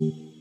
Hi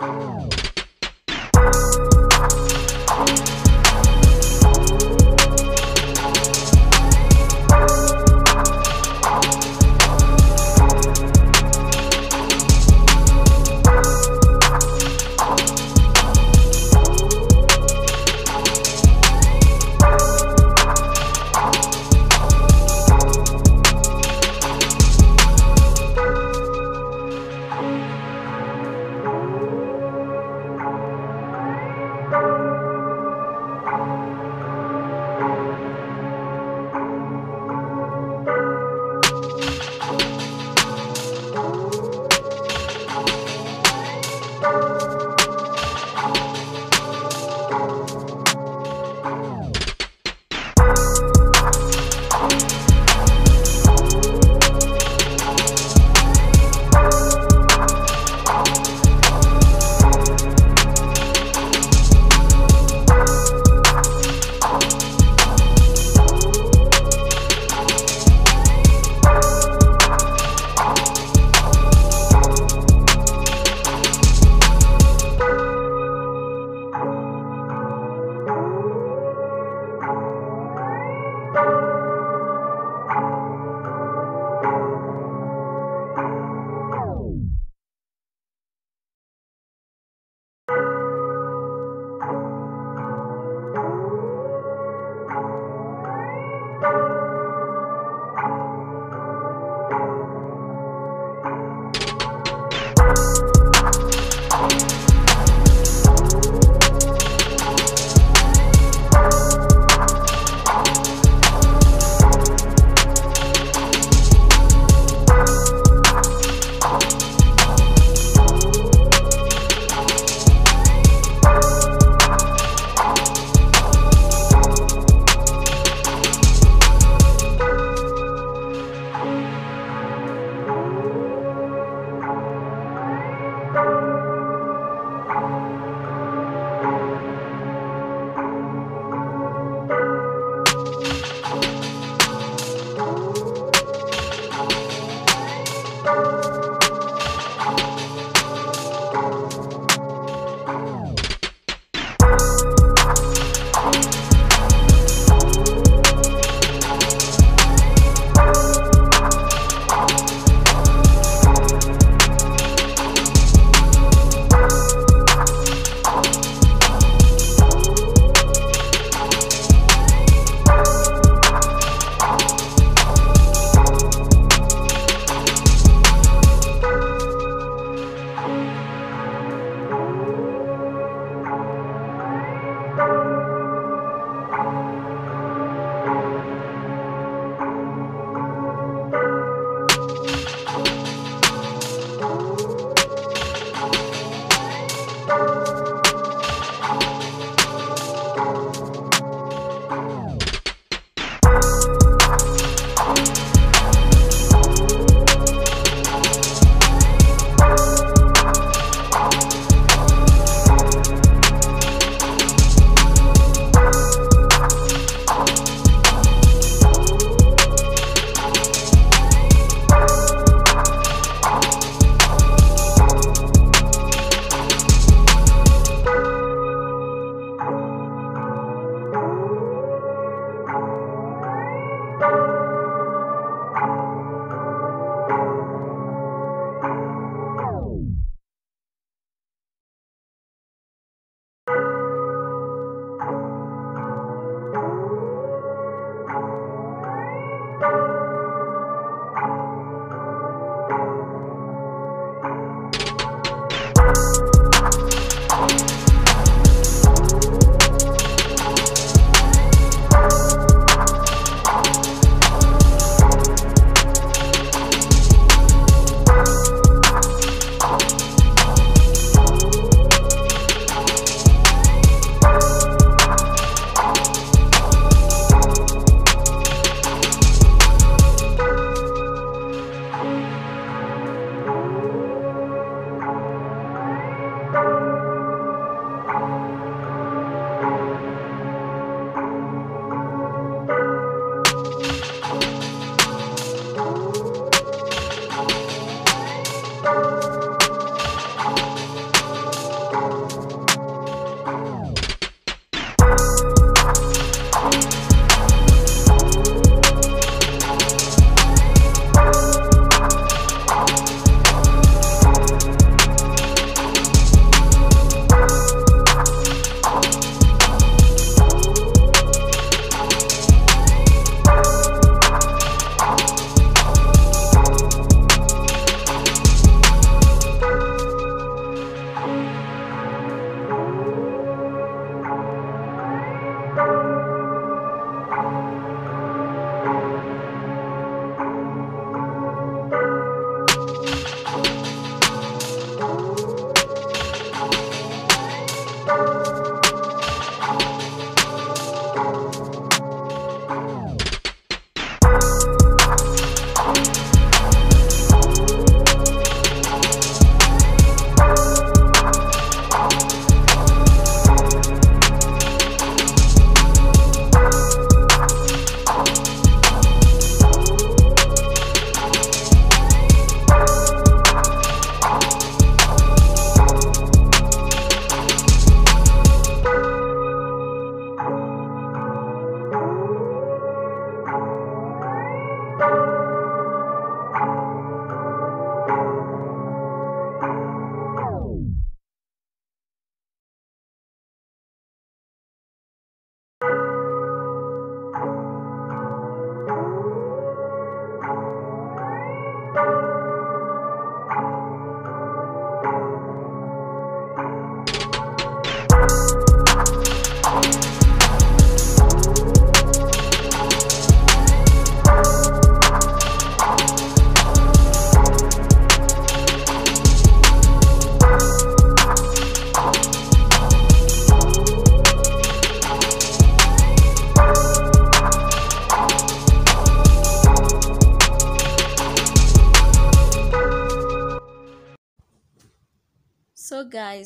哦。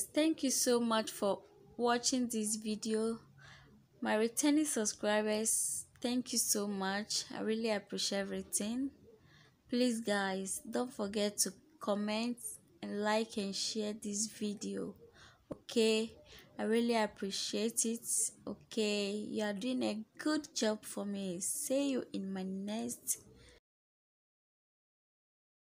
Guys thank you so much for watching this video. My returning subscribers thank you so much. I really appreciate everything. Please guys don't forget to comment and like and share this video okay? I really appreciate it okay? You are doing a good job for me. See you in my next